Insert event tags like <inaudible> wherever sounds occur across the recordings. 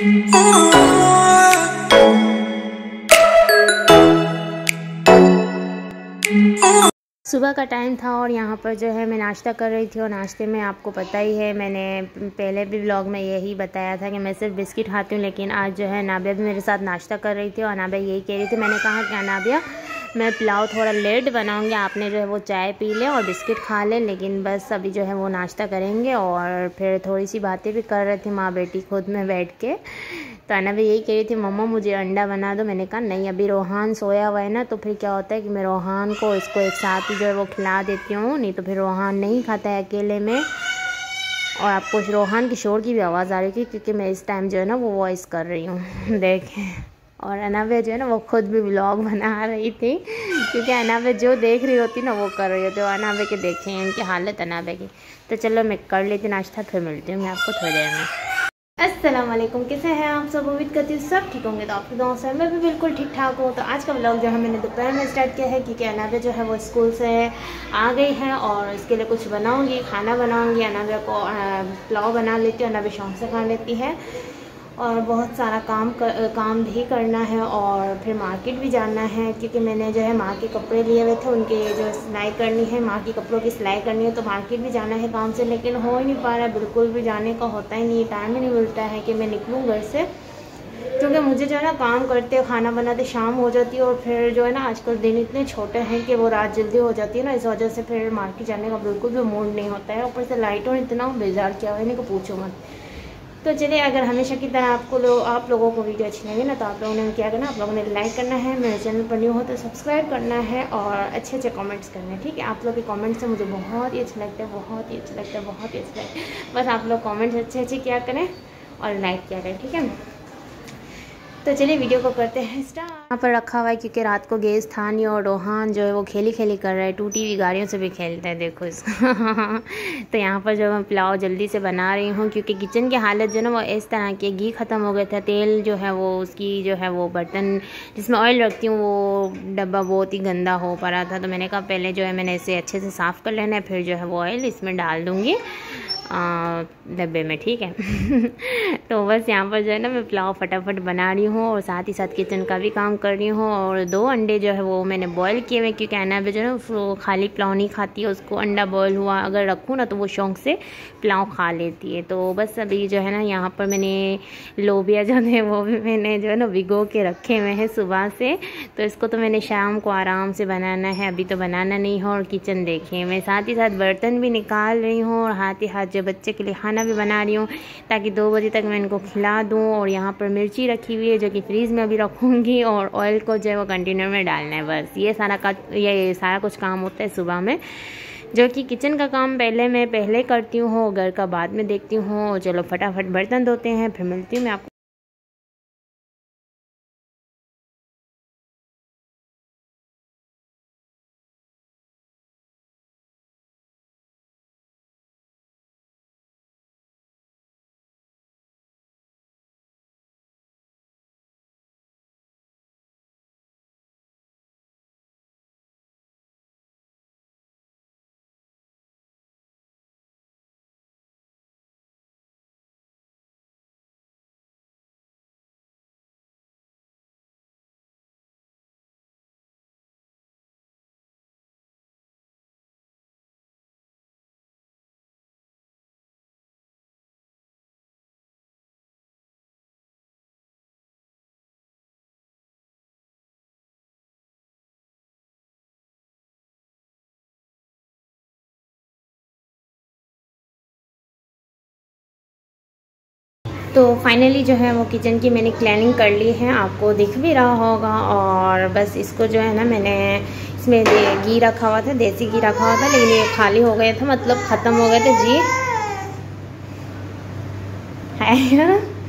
सुबह का टाइम था और यहाँ पर जो है मैं नाश्ता कर रही थी और नाश्ते में आपको पता ही है, मैंने पहले भी व्लॉग में यही बताया था कि मैं सिर्फ़ बिस्किट खाती हूँ, लेकिन आज जो है नाबिया भी मेरे साथ नाश्ता कर रही थी और नाबिया यही कह रही थी, मैंने कहा कि नाबिया मैं पुलाव थोड़ा लेट बनाऊँगी। आपने जो है वो चाय पी लें और बिस्किट खा लें, लेकिन बस अभी जो है वो नाश्ता करेंगे और फिर थोड़ी सी बातें भी कर रहे थे माँ बेटी खुद में बैठ के। तो अना भी यही कह रही थी, मम्मा, मुझे अंडा बना दो। मैंने कहा, नहीं, अभी रोहान सोया हुआ है ना तो फिर क्या होता है कि मैं रोहान को इसको एक साथ ही जो है वो खिला देती हूँ, नहीं तो फिर रोहान नहीं खाता है अकेले में। और आपको रोहान की शोर की भी आवाज़ आ रही थी, क्योंकि मैं इस टाइम जो है ना वो वॉइस कर रही हूँ। <laughs> देखें। और अनावे जो है ना, वो खुद भी ब्लॉग <laughs> बना रही थी। क्योंकि अनावे जो देख रही होती ना, वो कर रही होती है। अनावे के देखें इनकी हालत अनावे की। तो चलो मैं कर लेती हूँ नाश्ता, फिर मिलती हूँ मैं आपको थोड़ी देर में। वालेकुम कैसे हैं आप सब? उम्मीद करती हूँ सब ठीक होंगे। तो आपके गाँव से मैं भी बिल्कुल ठीक ठाक हूँ। तो आज का ब्लॉग जो है, मैंने दोपहर में स्टार्ट किया है, क्योंकि अनाबे जो है, वो स्कूल से आ गई है और इसके लिए कुछ बनाऊँगी, खाना बनाऊँगी। अनाबे को पुलाव बना लेती हूँ अनाबे शौक से खा लेती है। और बहुत सारा काम कर, काम भी करना है और फिर मार्केट भी जाना है क्योंकि मैंने जो है माँ के कपड़े लिए हुए थे उनके जो सिलाई करनी है माँ के कपड़ों की सिलाई करनी है तो मार्केट भी जाना है काम से लेकिन हो ही नहीं पा रहा बिल्कुल भी जाने का होता ही नहीं टाइम ही नहीं मिलता है कि मैं निकलूँ घर से। क्योंकि मुझे जो है ना काम करते खाना बनाते शाम हो जाती है और फिर जो है ना आजकल दिन इतने छोटे हैं कि वो रात जल्दी हो जाती है ना इस वजह से फिर मार्केट जाने का बिल्कुल भी मूड नहीं होता है। ऊपर से लाइटों ने इतना बेजार किया हुआ है नहीं को पूछो मत। तो चलिए, अगर हमेशा की तरह आपको लोग आप लोगों को वीडियो अच्छी लगे ना तो आप लोगों ने क्या करना, आप लोगों ने लाइक करना है, मेरे चैनल पर न्यू हो तो सब्सक्राइब करना है और अच्छे अच्छे कमेंट्स करने, ठीक है? आप लोग के कमेंट्स से मुझे बहुत ही अच्छा लगता है, बहुत ही अच्छा लगता है, बहुत ही अच्छा लगता है। बस आप लोग कॉमेंट्स अच्छे अच्छे क्या करें और लाइक किया करें, ठीक है? तो चलिए वीडियो को करते हैं स्टार्ट। यहाँ पर रखा हुआ है क्योंकि रात को गेस था नहीं और रोहान जो है वो खेली खेली कर रहा है। टूटी हुई गाड़ियों से भी खेलते हैं, देखो इसको <laughs> तो यहाँ पर जो मैं पुलाव जल्दी से बना रही हूँ क्योंकि किचन की हालत जो है ना वो इस तरह की घी ख़त्म हो गया था, तेल जो है वो, उसकी जो है वो बर्तन जिसमें ऑयल रखती हूँ, वो डब्बा बहुत ही गंदा हो पा रहा था। तो मैंने कहा पहले जो है मैंने इसे अच्छे से साफ़ कर लेना है, फिर जो है वो ऑयल इसमें डाल दूँगी। डब्बे में, ठीक है? <laughs> तो बस यहाँ पर जो है ना, मैं पुलाव फटाफट बना रही हूँ और साथ ही साथ किचन का भी काम कर रही हूँ और दो अंडे जो है वो मैंने बॉईल किए हुए क्योंकि अना भी जो है वो खाली पुलाव नहीं खाती है उसको अंडा बॉयल हुआ अगर रखूँ ना तो वो शौक से पुलाव खा लेती है। तो बस अभी जो है ना, यहाँ पर मैंने लोबिया जो है, वो भी मैंने जो है ना, भिगो के रखे हुए हैं सुबह से। तो इसको तो मैंने शाम को आराम से बनाना है, अभी तो बनाना नहीं हो और किचन देखें मैं साथ ही साथ बर्तन भी निकाल रही हूँ और हाथ ही हाथ जो बच्चे के लिए खाना भी बना रही हूँ, ताकि दो बजे तक मैं इनको खिला दूँ और यहाँ पर मिर्ची रखी हुई है जो कि फ्रीज़ में अभी रखूँगी और ऑयल को जो है वो कंटेनर में डालना है बस। ये सारा का, ये सारा कुछ काम होता है सुबह में, जो कि किचन का काम पहले मैं पहले करती हूँ, घर का बाद में देखती हूँ चलो फटाफट बर्तन धोते हैं, फिर मिलती हूँ मैं आपको। तो फाइनली जो है वो किचन की मैंने क्लैनिंग कर ली है। आपको दिख भी रहा होगा और बस इसको जो है ना मैंने इसमें घी रखा हुआ था, देसी घी रखा हुआ था, लेकिन ये खाली हो गया था मतलब ख़त्म हो गए थे, जी। है।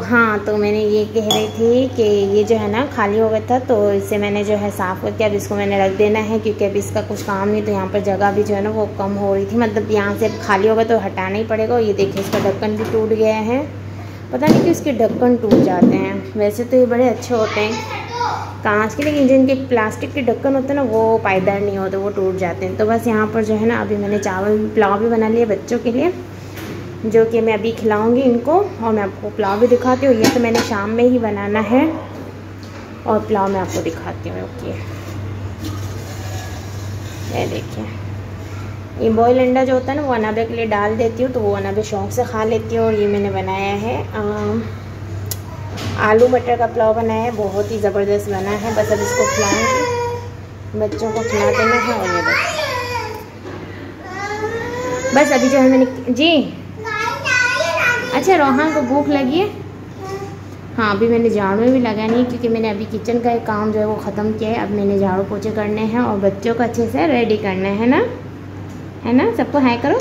हाँ तो मैंने ये कह रही थी कि ये जो है ना खाली हो गया था तो इसे मैंने जो है साफ़ करके अब इसको मैंने रख देना है, क्योंकि अब इसका कुछ काम नहीं तो यहाँ पर जगह भी जो है ना वो कम हो रही थी। मतलब यहाँ से खाली हो गया तो हटाना ही पड़ेगा ये देखिए इसका ढक्कन भी टूट गया है। पता नहीं कि इसके ढक्कन टूट जाते हैं। वैसे तो ये बड़े अच्छे होते हैं। कांच के लेकिन जिनके प्लास्टिक के ढक्कन होते हैं ना, वो पायदार नहीं होते, वो टूट जाते हैं। तो बस यहाँ पर जो है ना, अभी मैंने चावल, पुलाव भी बना लिया बच्चों के लिए। जो कि मैं अभी खिलाऊँगी इनको और मैं आपको पुलाव भी दिखाती हूँ। ये तो मैंने शाम में ही बनाना है और पुलाव मैं आपको दिखाती हूँ ओके। ये देखिए। ये बॉयल अंडा जो होता है ना वो अनाबे के लिए डाल देती हूँ तो वो अनाबे शौक से खा लेती हूँ और ये मैंने बनाया है। आ, आलू मटर का पुलाव बनाया है बहुत ही ज़बरदस्त बना है। बस अब इसको खिलाऊँगी। बच्चों को खिला देना है और ये बस बस अभी जो है मैंने जी? अच्छा रोहान को भूख लगी है? हाँ अभी मैंने झाड़ू में भी लगा नहीं क्योंकि मैंने अभी किचन का एक काम जो है वो ख़त्म किया है। अब मैंने झाड़ू पोछे करने हैं और बच्चों को अच्छे से रेडी करना है ना? है ना? सबको हाई करो।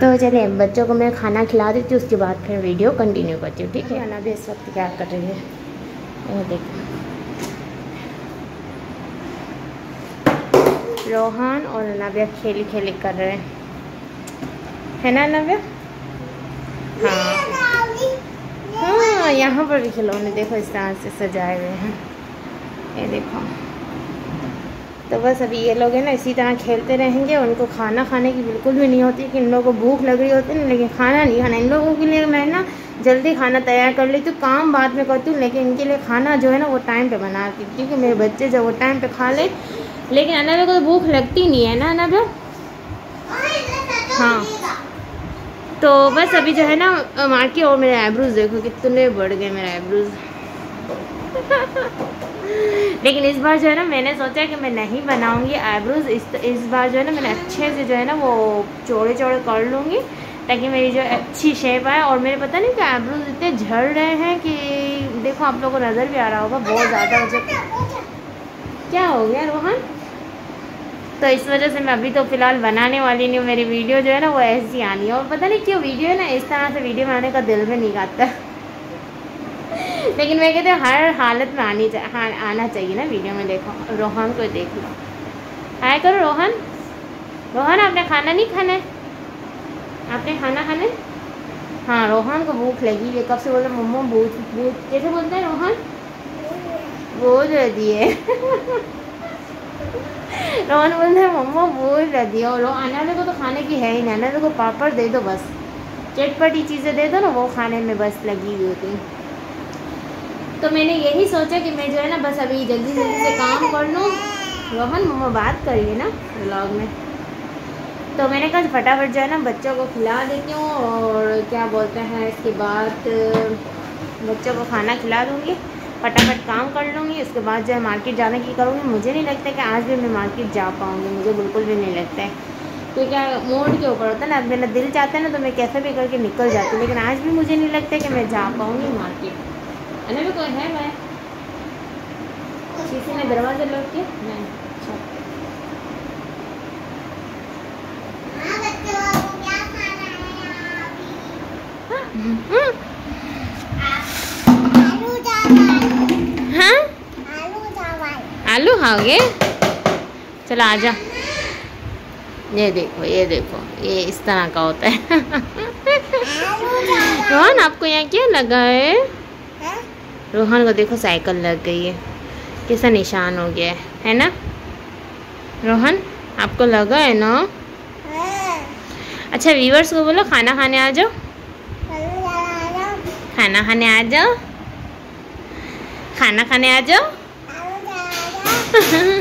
तो चलिए बच्चों को मैं खाना खिला देती हूँ उसके बाद फिर वीडियो कंटिन्यू करती हूँ ठीक है? ना भी इस वक्त क्या कर रही है। वो देखो। रोहान और नव्या खेली खेली कर रहे हैं। है ना नव्या हाँ हाँ यहाँ पर भी खिलौने देखो, इस तरह से सजाए हुए हैं। ये देखो। तो बस अभी ये लोग हैं ना, इसी तरह खेलते रहेंगे, उनको खाना खाने की बिल्कुल भी नहीं होती, कि इन लोगों को भूख लग रही होती है लेकिन खाना नहीं खाना। इन लोगों के लिए मैं ना जल्दी खाना तैयार कर लेती हूँ काम बाद में करती हूँ, लेकिन इनके लिए खाना जो है ना, वो टाइम पे बनाती हूँ, क्योंकि मेरे बच्चे जब वो टाइम पे खा ले, लेकिन अनाबे को तो भूख लगती नहीं है ना अनाबे हाँ। तो बस अभी जो है ना मार्की और मेरे आईब्रोज देखो, कितने बढ़ गए मेरे आईब्रोज <laughs> लेकिन इस बार जो है ना, मैंने सोचा कि मैं नहीं बनाऊँगी आईब्रोज इस इस बार जो है ना, मैंने अच्छे से जो है ना, वो चौड़े चौड़े कर लूँगी, ताकि मेरी जो अच्छी शेप आए। और मेरे पता नहीं कि आईब्रोज इतने झड़ रहे हैं कि देखो, आप लोगों को नज़र भी आ रहा होगा, बहुत ज़्यादा मुझे क्या हो गया, रोहन? तो इस वजह से मैं अभी तो फ़िलहाल बनाने वाली नहीं हूँ। मेरी वीडियो जो है ना वो ऐसी आनी है। और पता नहीं क्यों वीडियो है ना इस तरह से वीडियो बनाने का दिल में नहीं आता <laughs> लेकिन मैं कहते हर हालत में आनी चाहिए हाँ आना चाहिए ना वीडियो में देखो। रोहन को देख लो। हाय करो रोहन। रोहन आपने खाना नहीं खाना है? आपने खाना खाना है? हाँ रोहन को भूख लगी है। कब से बोलते मम्मा भूख भूख। कैसे बोलते हैं रोहन? बोल रही है <laughs> <laughs> रोहन बोलते हैं, मम्मा बोल रही है। और अनाले को तो खाने की है ही नहीं। अनाले को पापड़ दे दो बस। चटपटी चीज़ें दे दो ना, वो खाने में बस लगी हुई होती तो मैंने यही सोचा कि मैं जो है ना, बस अभी जल्दी जल्दी से काम कर लूँ। रोहन, मम्मा, बात करिए ना ब्लॉग में। तो मैंने कहा, फटाफट जो है ना, बच्चों को खिला देती हूँ और क्या बोलते हैं, इसके बाद, बच्चों को खाना खिला दूँगी। फटाफट काम कर लूँगी, उसके बाद जो है मार्केट जाने की करूँगी। मुझे नहीं लगता कि आज भी मैं मार्केट जा पाऊँगी, मुझे बिल्कुल भी नहीं लगता है। क्योंकि क्या मूड के ऊपर होता है ना, मेरा दिल चाहता है ना तो मैं कैसे भी करके निकल जाती हूँ। लेकिन आज भी मुझे नहीं लगता कि मैं जा पाऊँगी मार्केट है ना भी कोई है मैं किसी ने दरवाज़ा लौट के नहीं। खाओगे चलो आ जा ये देखो ये देखो, ये इस तरह का होता है। <laughs> रोहन, आपको यहाँ क्या लगा है? रोहन को देखो, साइकिल लग गई है। कैसा निशान हो गया है है ना? रोहन, आपको लगा है ना? अच्छा वीवर्स को बोलो, खाना खाने आ जाओ। खाना खाने आ जाओ। खाना खाने आ जाओ। Mm-hmm. <laughs>